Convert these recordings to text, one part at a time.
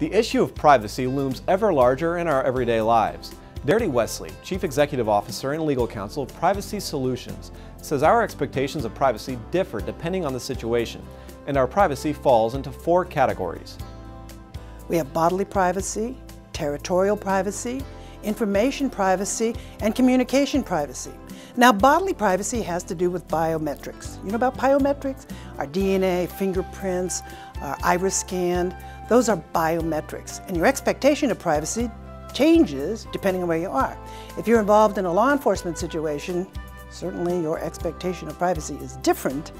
The issue of privacy looms ever larger in our everyday lives. Darity Wesley, Chief Executive Officer and Legal Counsel of Privacy Solutions, says our expectations of privacy differ depending on the situation, and our privacy falls into four categories. We have bodily privacy, territorial privacy, information privacy, and communication privacy. Now, bodily privacy has to do with biometrics. You know about biometrics? Our DNA, fingerprints, our iris scan, those are biometrics. And your expectation of privacy changes depending on where you are. If you're involved in a law enforcement situation, certainly your expectation of privacy is different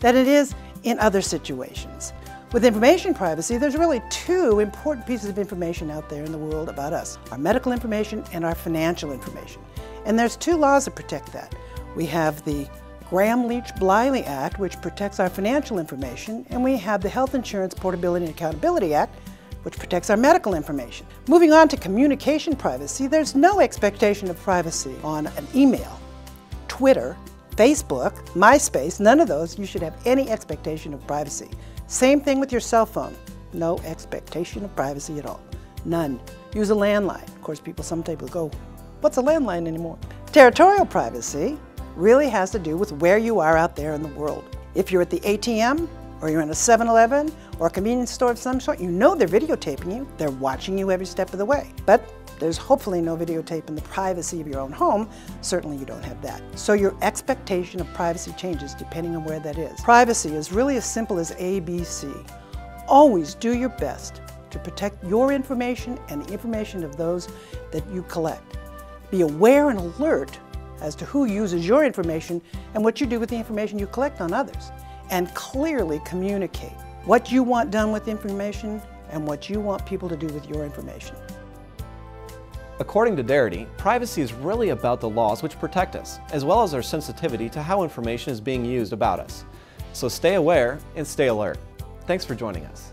than it is in other situations. With information privacy, there's really two important pieces of information out there in the world about us, our medical information and our financial information. And there's two laws that protect that. We have the Gramm-Leach-Bliley Act, which protects our financial information, and we have the Health Insurance Portability and Accountability Act, which protects our medical information. Moving on to communication privacy, there's no expectation of privacy on an email, Twitter, Facebook, MySpace, none of those, you should have any expectation of privacy. Same thing with your cell phone. No expectation of privacy at all. None. Use a landline. Of course, people, some people go, what's a landline anymore? Territorial privacy really has to do with where you are out there in the world. If you're at the ATM, or you're in a 7-Eleven, or a convenience store of some sort, you know they're videotaping you. They're watching you every step of the way. But there's hopefully no videotape in the privacy of your own home. Certainly you don't have that. So your expectation of privacy changes depending on where that is. Privacy is really as simple as ABC. Always do your best to protect your information and the information of those that you collect. Be aware and alert as to who uses your information and what you do with the information you collect on others. And clearly communicate what you want done with information and what you want people to do with your information. According to Darity, privacy is really about the laws which protect us, as well as our sensitivity to how information is being used about us. So stay aware and stay alert. Thanks for joining us.